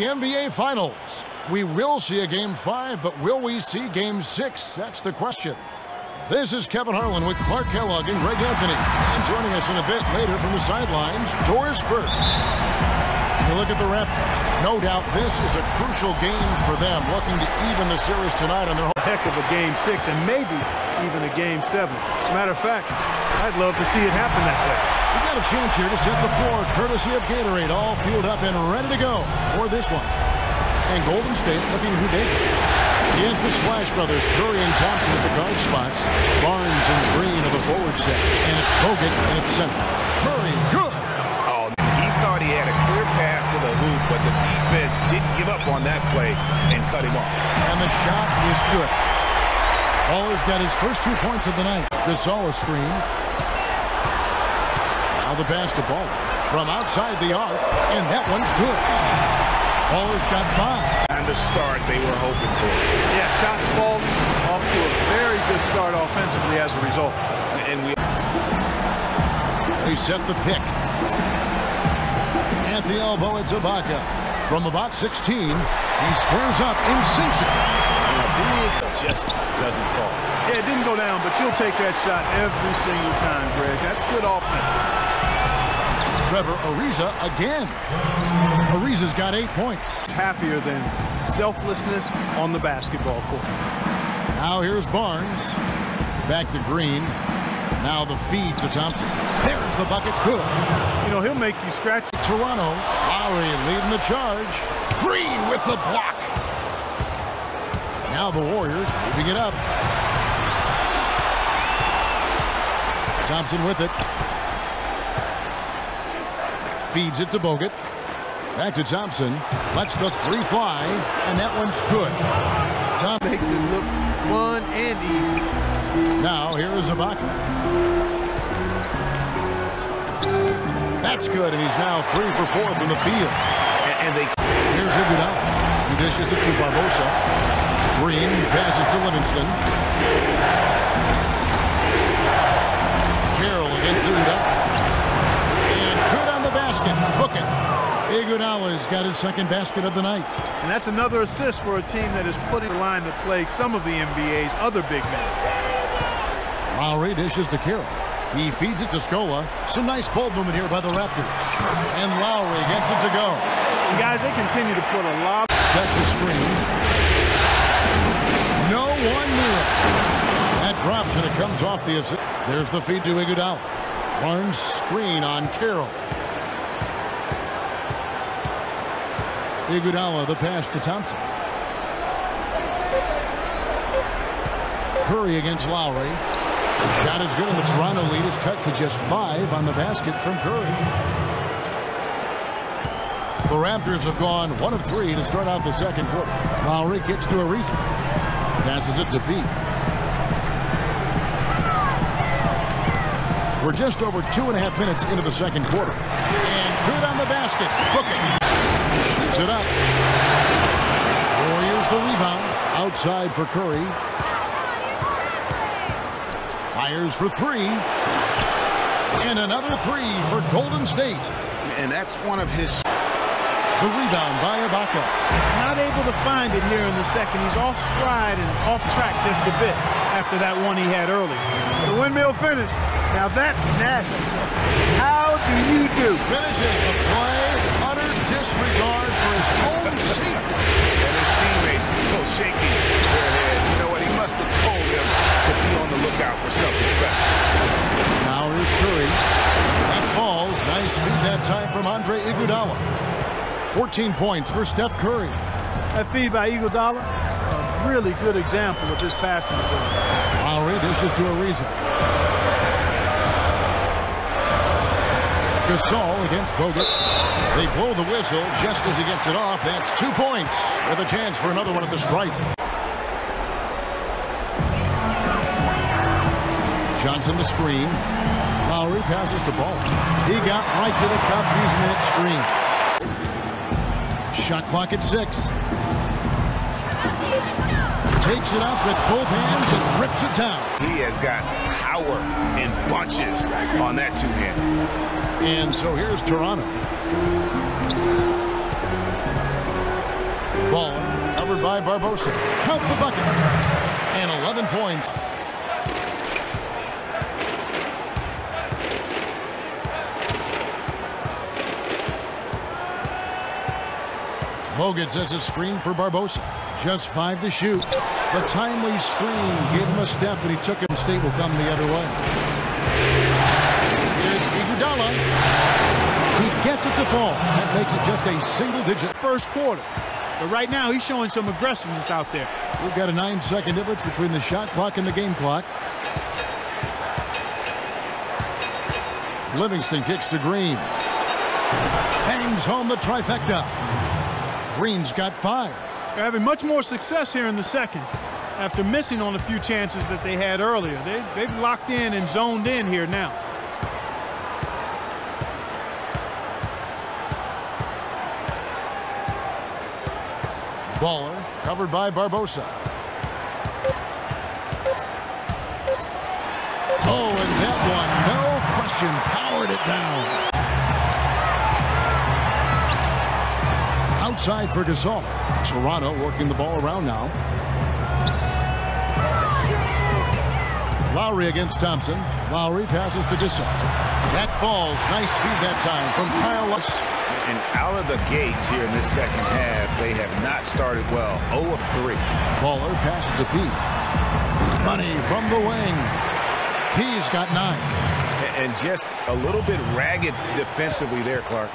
The NBA Finals. We will see a Game 5, but will we see Game 6? That's the question. This is Kevin Harlan with Clark Kellogg and Greg Anthony. And joining us in a bit later from the sidelines, Doris Burke. You look at the Raptors. No doubt this is a crucial game for them, looking to even the series tonight on their home. Heck of a game six and maybe even a game seven. Matter of fact, I'd love to see it happen that way. We've got a chance here to set the floor, courtesy of Gatorade, all fueled up and ready to go for this one. And Golden State looking at who they Against the Splash Brothers, Curry and Thompson at the guard spots. Barnes and Green of the forward set. And it's Bogut at center. Curry, good. The the defense didn't give up on that play and cut him off. And the shot is good. Baller's got his first two points of the night. Gasol a screen. Now the pass to Ball from outside the arc, and that one's good. Baller's got five. And the start they were hoping for. Yeah, shots falling off to a very good start offensively as a result. And we They set the pick. At the elbow, it's Ibaka. From about 16, he squares up and sinks it. And just doesn't fall. Yeah, it didn't go down, but you'll take that shot every single time, Greg. That's good offense. Trevor Ariza again. Ariza's got eight points. Happier than selflessness on the basketball court. Now here's Barnes. Back to Green. Now the feed to Thompson. There's the bucket. Good. You know, he'll make you scratch. Toronto. Lowry leading the charge. Green with the block. Now the Warriors moving it up. Thompson with it. Feeds it to Bogut. Back to Thompson. Lets the three fly, and that one's good. Tom Makes it look fun and easy. Now here is Ibaka. That's good, and he's now three for four from the field. And, and they Here's Iguodala. He dishes it to Barbosa. Green passes to Livingston. Carroll against Iguodala. And good on the basket. Book it. Iguodala's got his second basket of the night. And that's another assist for a team that is putting the line that plagues some of the NBA's other big men. Lowry dishes to Carroll. He feeds it to Scola. Some nice ball movement here by the Raptors. And Lowry gets it to go. And guys, they continue to put a lot. Sets a screen. No one near it. That drops and it comes off the assist. There's the feed to Iguodala. Barnes screen on Carroll. Iguodala the pass to Thompson. Curry against Lowry. Shot is good and the Toronto lead is cut to just five on the basket from Curry. The Raptors have gone one of three to start out the second quarter. Lowry gets to a Ariza. Passes it to B. We're just over two and a half minutes into the second quarter. And good on the basket. Booking. Shoots it up. Warriors the rebound. Outside for Curry. Fires for three. And another three for Golden State. and that's one of his The rebound by Ibaka. Not able to find it here in the second. He's off stride and off track just a bit after that one he had early. The windmill finish. Now that's nasty. How do you do? Finishes the play. Utter disregard for his own safety. and his teammates still shaking their heads. You know what? He must have told them to be on the lookout for something special. Now here's Curry. That falls. Nice feed that time from Andre Iguodala. 14 points for Steph Curry. That feed by Iguodala, a really good example of his passing. Lowry dishes to Ariza. Gasol against Bogut. They blow the whistle just as he gets it off. That's two points with a chance for another one at the stripe. Johnson the screen. Lowry passes to Ball. He got right to the cup using that screen. Shot clock at six. Takes it up with both hands and rips it down. He has got power in bunches on that two-hand. And so here's Toronto. Ball covered by Barbosa. Count the bucket. And 11 points. Bogut sets a screen for Barbosa. Just five to shoot. The timely screen gave him a step, and he took it. State will come the other way. Here's Iguodala. He gets it to fall. That makes it just a single digit. First quarter. But right now, he's showing some aggressiveness out there. We've got a nine-second difference between the shot clock and the game clock. Livingston kicks to Green. Bangs home the trifecta. Green's got five. They're having much more success here in the second after missing on a few chances that they had earlier. They, they've locked in and zoned in here now. Baller covered by Barbosa. Oh, and that one, no question, powered it down. Outside for Gasol. Toronto working the ball around now. Lowry against Thompson. Lowry passes to Gasol. That falls. Nice feed that time from Kyle Lowry. And out of the gates here in this second half, they have not started well. 0 of 3. Baller passes to P. Money from the wing. P's got nine. And just a little bit ragged defensively there, Clark.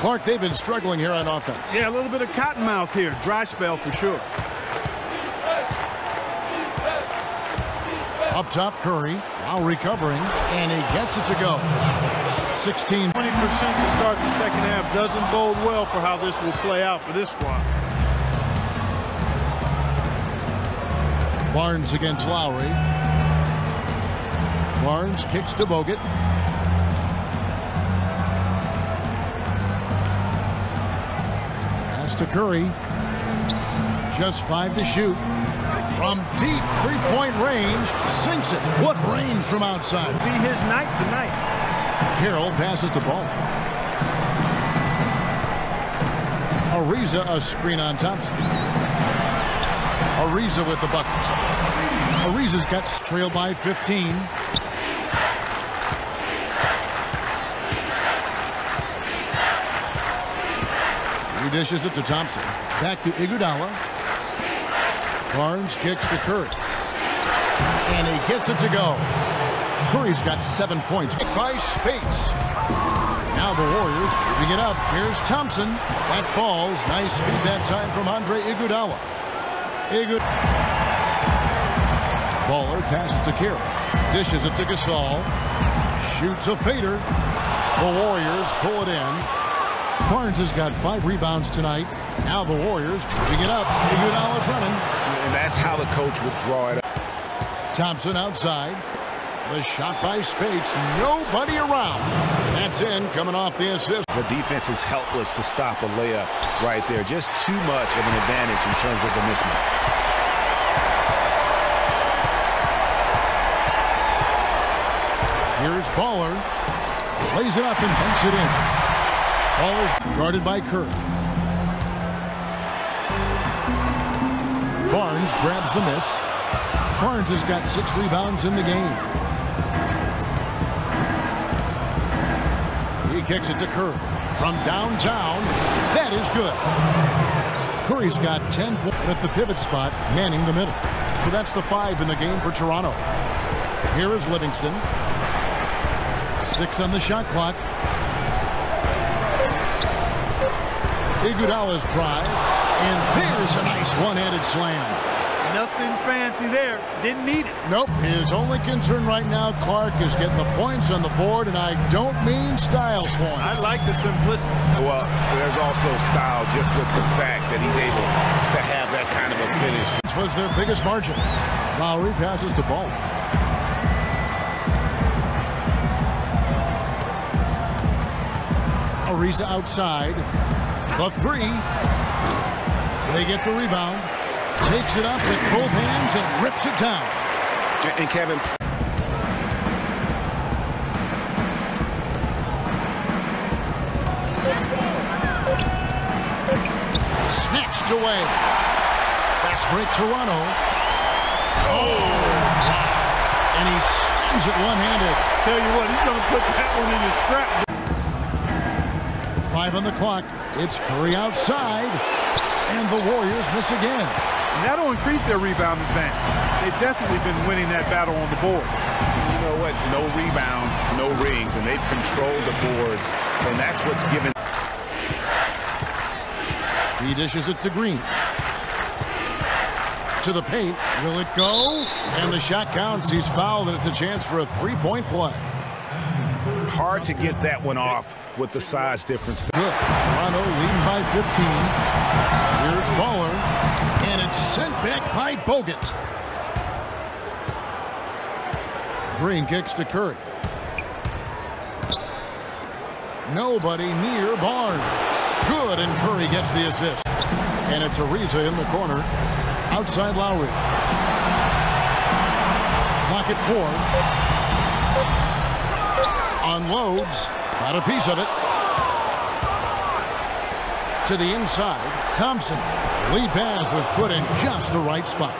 Clark, they've been struggling here on offense. Yeah, a little bit of cottonmouth here. Dry spell for sure. Up top, Curry. While recovering, and he gets it to go. 16. 20% to start the second half doesn't bode well for how this will play out for this squad. Barnes against Lowry. Barnes kicks to Bogut. To Curry. Just five to shoot. From deep three-point range, sinks it. What range from outside. Be his night tonight. Carroll passes the ball. Ariza a screen on Thompson. Ariza with the bucket. Ariza's got trailed by 15. He dishes it to Thompson. Back to Iguodala. Barnes kicks to Curry. And he gets it to go. Curry's got seven points. By Speights. Now the Warriors moving it up. Here's Thompson. That ball's Nice feed that time from Andre Iguodala. Igud. Baller passes to Kerr. Dishes it to Gasol. Shoots a fader. The Warriors pull it in. Barnes has got five rebounds tonight. Now the Warriors moving it up. Iguodala's running. And that's how the coach would draw it up. Thompson outside. The shot by Speights. Nobody around. That's in, coming off the assist. The defense is helpless to stop a layup right there. Just too much of an advantage in terms of the mismatch. Here's Baller. Lays it up and banks it in. Baller's guarded by Curry. Barnes grabs the miss. Barnes has got six rebounds in the game. He kicks it to Curry. From downtown, that is good. Curry's got 10 points at the pivot spot, manning the middle. So that's the five in the game for Toronto. Here is Livingston. Six on the shot clock. Iguodala's drive. And there's a nice one-handed slam. Nothing fancy there. Didn't need it. Nope. His only concern right now, Clark, is getting the points on the board, and I don't mean style points. I like the simplicity. Well, there's also style just with the fact that he's able to have that kind of a finish. This was their biggest margin. Lowry passes to Ball. Ariza outside. The three. They get the rebound. Takes it up with both hands and rips it down. And Kevin, Snatched away. Fast break Toronto. Oh, And he slams it one-handed. Tell you what, he's going to put that one in his scrap. Five on the clock. It's Curry outside. And the Warriors miss again. And that'll increase their rebound advantage. They've definitely been winning that battle on the board. You know what? No rebounds, no rings, and they've controlled the boards, and that's what's given. He dishes it to Green. To the paint. Will it go? And the shot counts. He's fouled, and it's a chance for a three-point play. Hard to get that one off with the size difference. Good. Toronto leading by 15. Here's Baller. And it's sent back by Bogut. Green kicks to Curry. Nobody near Barnes. Good, and Curry gets the assist. And it's Ariza in the corner. Outside Lowry. Clock at four. Unloads. Got a piece of it. To the inside. Thompson. Lee pass was put in just the right spot.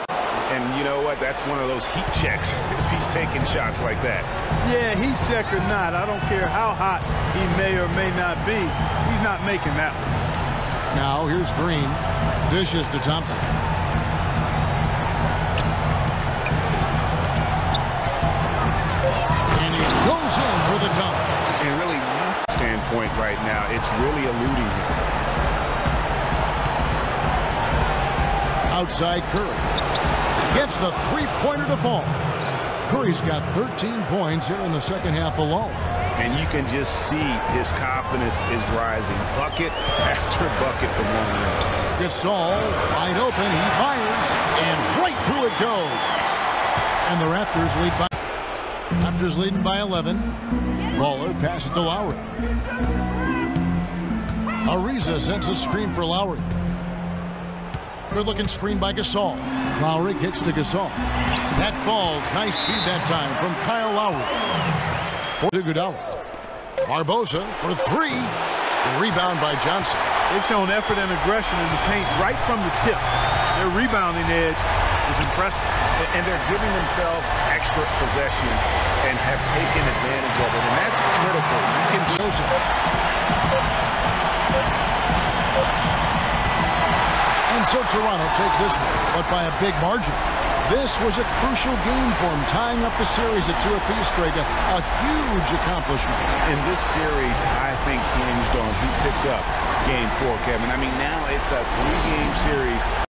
And you know what? That's one of those heat checks if he's taking shots like that. Yeah, heat check or not, I don't care how hot he may or may not be. He's not making that one. Now here's Green. Dishes to Thompson. And he goes in for the dunk. Standpoint right now, it's really eluding him. Outside Curry. Gets the three-pointer to fall. Curry's got 13 points here in the second half alone. And you can just see his confidence is rising. Bucket after bucket from long range. Gasol, wide open, he fires, and right through it goes. And the Raptors lead by Raptors leading by 11. Baller passes to Lowry. Ariza sends a screen for Lowry. Good looking screen by Gasol. Lowry kicks to Gasol. That falls. Nice feed that time from Kyle Lowry. For Iguodala. Barbosa for three. Rebound by Johnson. They've shown effort and aggression in the paint right from the tip. Their rebounding edge is impressive. And they're giving themselves extra possessions and have taken advantage of it. And that's. You can Sosa. And so Toronto takes this one, but by a big margin. This was a crucial game for him, tying up the series at two apiece, Greg. A, a huge accomplishment. in this series, I think hinged on who picked up game four, Kevin. I mean, now it's a three-game series.